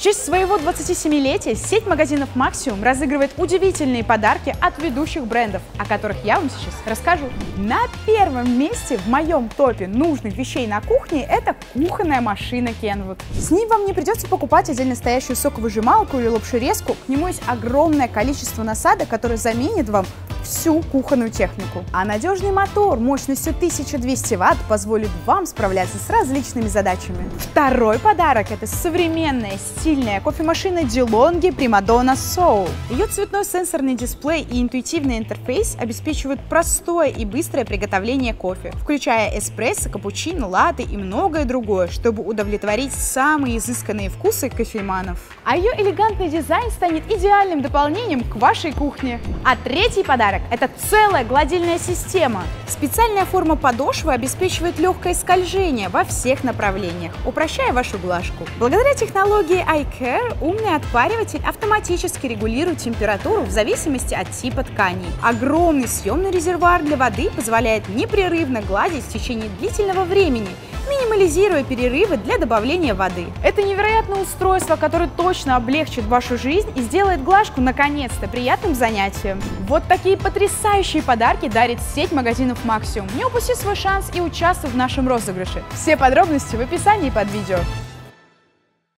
В честь своего 27-летия сеть магазинов Maximum разыгрывает удивительные подарки от ведущих брендов, о которых я вам сейчас расскажу. На первом месте в моем топе нужных вещей на кухне это кухонная машина Kenwood. С ней вам не придется покупать отдельно стоящую соковыжималку или лапшерезку. К нему есть огромное количество насадок, которые заменит вам всю кухонную технику. А надежный мотор мощностью 1200 Вт позволит вам справляться с различными задачами. Второй подарок – это современная стильная кофемашина DeLonghi Primadonna Soul. Ее цветной сенсорный дисплей и интуитивный интерфейс обеспечивают простое и быстрое приготовление кофе, включая эспрессо, капучино, латте и многое другое, чтобы удовлетворить самые изысканные вкусы кофеманов. А ее элегантный дизайн станет идеальным дополнением к вашей кухне. А третий подарок подарок – это целая гладильная система. Специальная форма подошвы обеспечивает легкое скольжение во всех направлениях, упрощая вашу глажку. Благодаря технологии iCare умный отпариватель автоматически регулирует температуру в зависимости от типа тканей. Огромный съемный резервуар для воды позволяет непрерывно гладить в течение длительного времени – минимализируя перерывы для добавления воды. Это невероятное устройство, которое точно облегчит вашу жизнь и сделает глажку наконец-то приятным занятием. Вот такие потрясающие подарки дарит сеть магазинов Maximum. Не упусти свой шанс и участвуй в нашем розыгрыше. Все подробности в описании под видео.